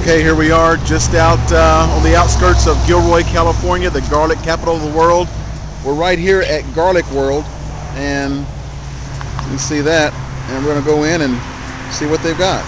Okay, here we are just out uh, on the outskirts of Gilroy, California, the garlic capital of the world. We're right here at Garlic World and you see that and we're going to go in and see what they've got.